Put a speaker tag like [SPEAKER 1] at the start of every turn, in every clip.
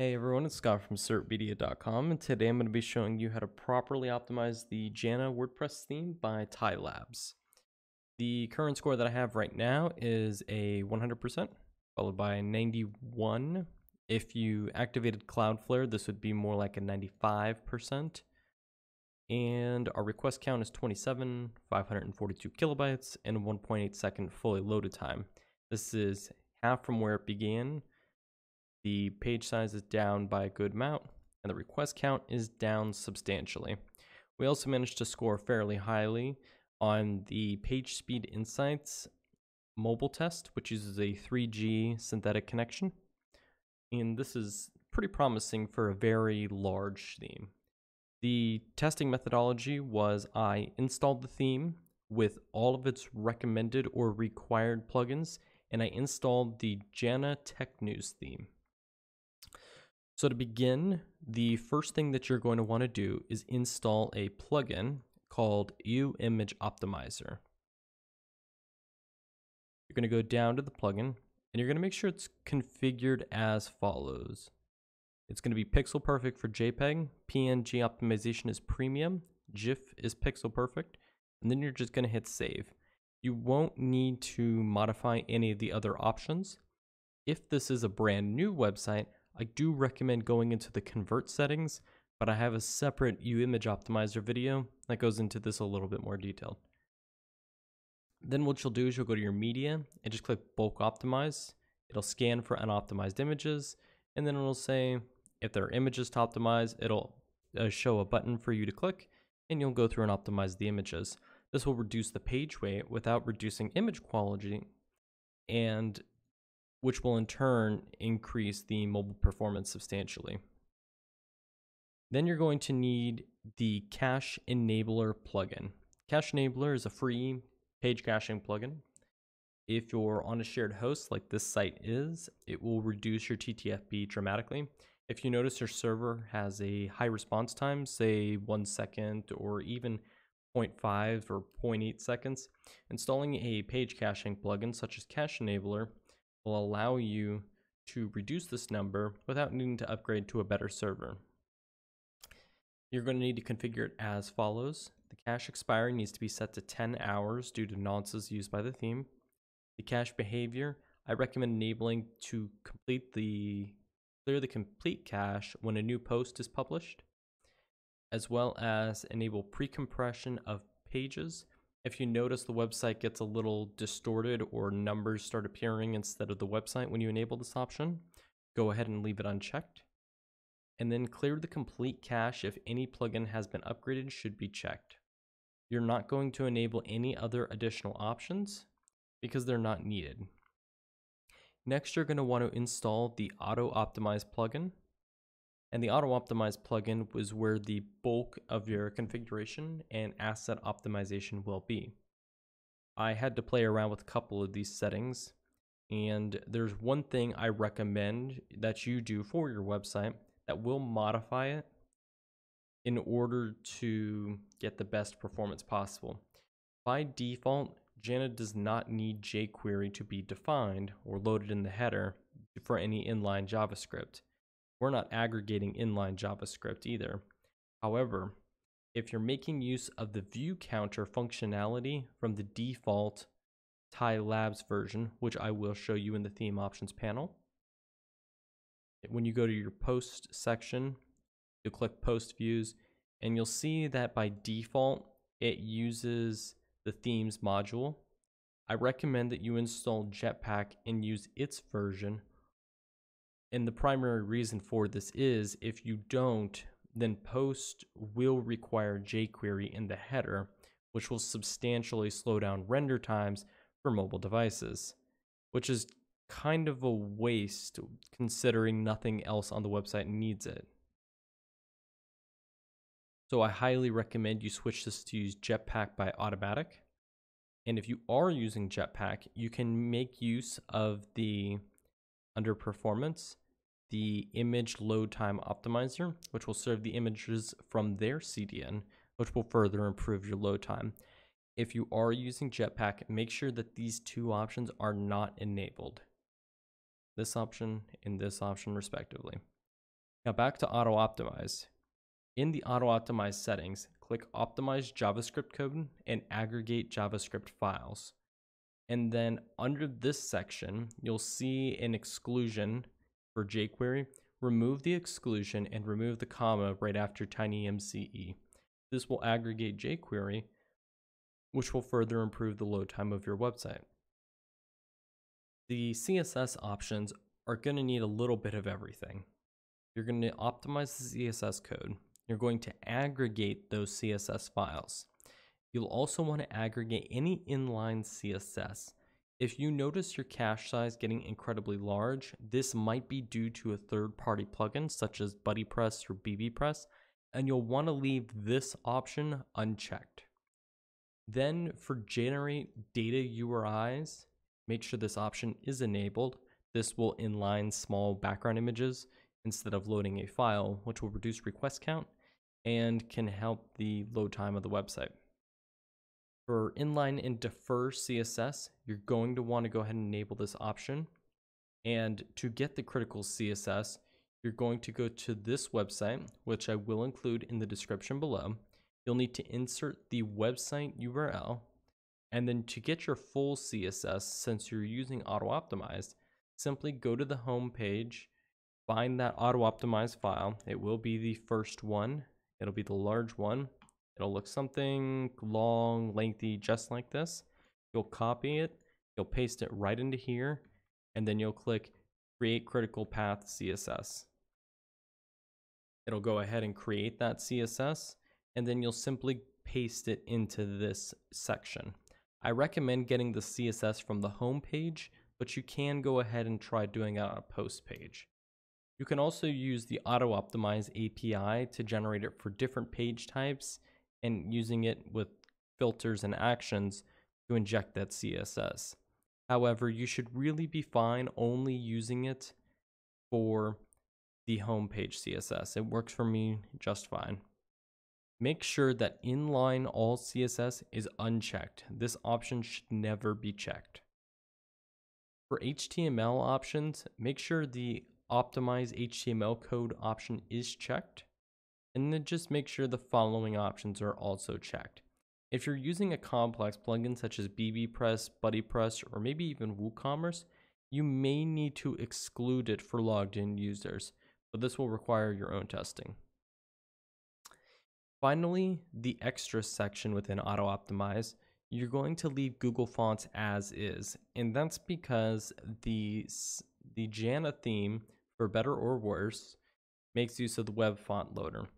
[SPEAKER 1] Hey everyone, it's Scott from sertmedia.com and today I'm going to be showing you how to properly optimize the Jannah WordPress theme by TieLabs. The current score that I have right now is a 100%, followed by a 91. If you activated Cloudflare, this would be more like a 95%. And our request count is 27, 542 kilobytes, and 1.8 second fully loaded time. This is half from where it began the page size is down by a good amount, and the request count is down substantially. We also managed to score fairly highly on the PageSpeed Insights mobile test, which uses a 3G synthetic connection. And this is pretty promising for a very large theme. The testing methodology was I installed the theme with all of its recommended or required plugins, and I installed the Jannah Tech News theme. So to begin, the first thing that you're going to want to do is install a plugin called UImage Optimizer. You're going to go down to the plugin and you're going to make sure it's configured as follows. It's going to be pixel perfect for JPEG, PNG optimization is premium, GIF is pixel perfect, and then you're just going to hit save. You won't need to modify any of the other options. If this is a brand new website, I do recommend going into the convert settings, but I have a separate UImage optimizer video that goes into this a little bit more detailed. Then what you'll do is you'll go to your media and just click bulk optimize. It'll scan for unoptimized images, and then it'll say if there are images to optimize, it'll uh, show a button for you to click, and you'll go through and optimize the images. This will reduce the page weight without reducing image quality, and which will in turn increase the mobile performance substantially. Then you're going to need the Cache Enabler plugin. Cache Enabler is a free page caching plugin. If you're on a shared host like this site is, it will reduce your TTFB dramatically. If you notice your server has a high response time, say one second or even 0.5 or 0.8 seconds, installing a page caching plugin such as Cache Enabler will allow you to reduce this number without needing to upgrade to a better server. You're going to need to configure it as follows. The cache expiry needs to be set to 10 hours due to nonces used by the theme. The cache behavior, I recommend enabling to complete the clear the complete cache when a new post is published, as well as enable pre-compression of pages if you notice the website gets a little distorted or numbers start appearing instead of the website when you enable this option, go ahead and leave it unchecked. And then clear the complete cache if any plugin has been upgraded should be checked. You're not going to enable any other additional options because they're not needed. Next, you're going to want to install the Autoptimize plugin. And the Autoptimize plugin was where the bulk of your configuration and asset optimization will be. I had to play around with a couple of these settings, and there's one thing I recommend that you do for your website that will modify it in order to get the best performance possible. By default, Jannah does not need jQuery to be defined or loaded in the header for any inline JavaScript. We're not aggregating inline JavaScript either. However, if you're making use of the view counter functionality from the default TieLabs version, which I will show you in the theme options panel, when you go to your post section, you'll click post views and you'll see that by default, it uses the themes module. I recommend that you install Jetpack and use its version and the primary reason for this is if you don't, then post will require jQuery in the header, which will substantially slow down render times for mobile devices, which is kind of a waste considering nothing else on the website needs it. So I highly recommend you switch this to use Jetpack by Automattic. And if you are using Jetpack, you can make use of the under performance, the image load time optimizer, which will serve the images from their CDN, which will further improve your load time. If you are using Jetpack, make sure that these two options are not enabled. This option and this option respectively. Now back to Autoptimize. In the Autoptimize settings, click optimize JavaScript code and aggregate JavaScript files. And then under this section, you'll see an exclusion for jQuery. Remove the exclusion and remove the comma right after tinymce. This will aggregate jQuery, which will further improve the load time of your website. The CSS options are going to need a little bit of everything. You're going to optimize the CSS code. You're going to aggregate those CSS files. You'll also want to aggregate any inline CSS. If you notice your cache size getting incredibly large, this might be due to a third-party plugin such as BuddyPress or BBPress, and you'll want to leave this option unchecked. Then for generate data URIs, make sure this option is enabled. This will inline small background images instead of loading a file, which will reduce request count and can help the load time of the website. For inline and defer CSS, you're going to want to go ahead and enable this option. And to get the critical CSS, you're going to go to this website, which I will include in the description below. You'll need to insert the website URL. And then to get your full CSS, since you're using auto optimized, simply go to the home page, find that auto optimized file. It will be the first one, it'll be the large one. It'll look something long, lengthy, just like this. You'll copy it, you'll paste it right into here, and then you'll click Create Critical Path CSS. It'll go ahead and create that CSS, and then you'll simply paste it into this section. I recommend getting the CSS from the home page, but you can go ahead and try doing it on a post page. You can also use the Autoptimize API to generate it for different page types and using it with filters and actions to inject that CSS. However, you should really be fine only using it for the homepage CSS. It works for me just fine. Make sure that inline all CSS is unchecked. This option should never be checked. For HTML options, make sure the optimize HTML code option is checked and then just make sure the following options are also checked. If you're using a complex plugin such as BBPress, BuddyPress, or maybe even WooCommerce, you may need to exclude it for logged in users, but this will require your own testing. Finally, the extra section within Autoptimize, you're going to leave Google Fonts as is, and that's because the, the Jannah theme, for better or worse, makes use of the web font loader.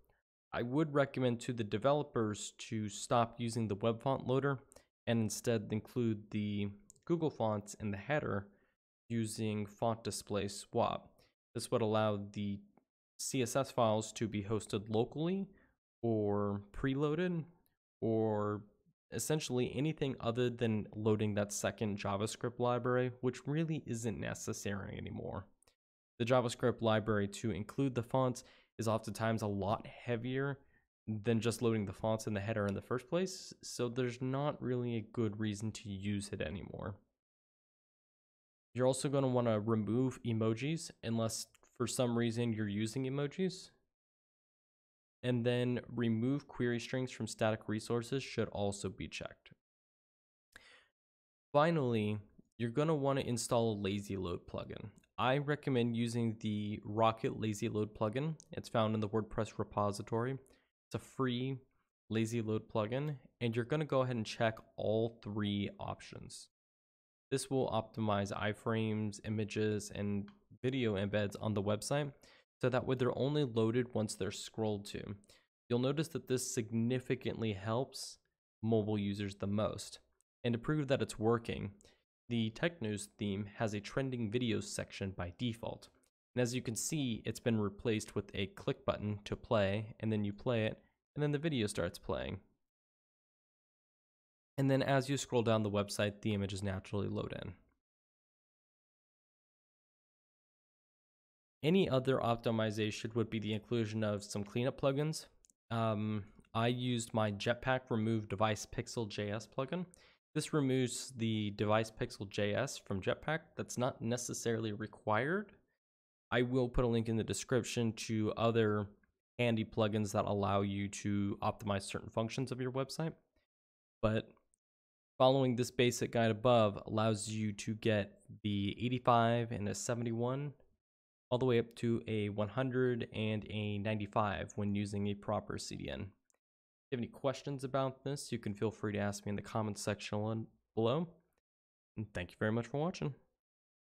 [SPEAKER 1] I would recommend to the developers to stop using the web font loader and instead include the Google fonts in the header using font display swap. This would allow the CSS files to be hosted locally or preloaded or essentially anything other than loading that second JavaScript library, which really isn't necessary anymore. The JavaScript library to include the fonts is oftentimes a lot heavier than just loading the fonts in the header in the first place, so there's not really a good reason to use it anymore. You're also going to want to remove emojis unless for some reason you're using emojis. And then remove query strings from static resources should also be checked. Finally, you're going to want to install a lazy load plugin. I recommend using the Rocket Lazy Load plugin. It's found in the WordPress repository. It's a free lazy load plugin, and you're going to go ahead and check all three options. This will optimize iframes, images, and video embeds on the website so that way they're only loaded once they're scrolled to. You'll notice that this significantly helps mobile users the most. And to prove that it's working, the tech news theme has a trending videos section by default. And as you can see, it's been replaced with a click button to play, and then you play it, and then the video starts playing. And then as you scroll down the website, the images naturally load in. Any other optimization would be the inclusion of some cleanup plugins. Um, I used my Jetpack Remove Device Pixel JS plugin. This removes the device pixel JS from Jetpack. That's not necessarily required, I will put a link in the description to other handy plugins that allow you to optimize certain functions of your website. But following this basic guide above allows you to get the 85 and a 71 all the way up to a 100 and a 95 when using a proper CDN. If you have any questions about this, you can feel free to ask me in the comments section below. And thank you very much for watching.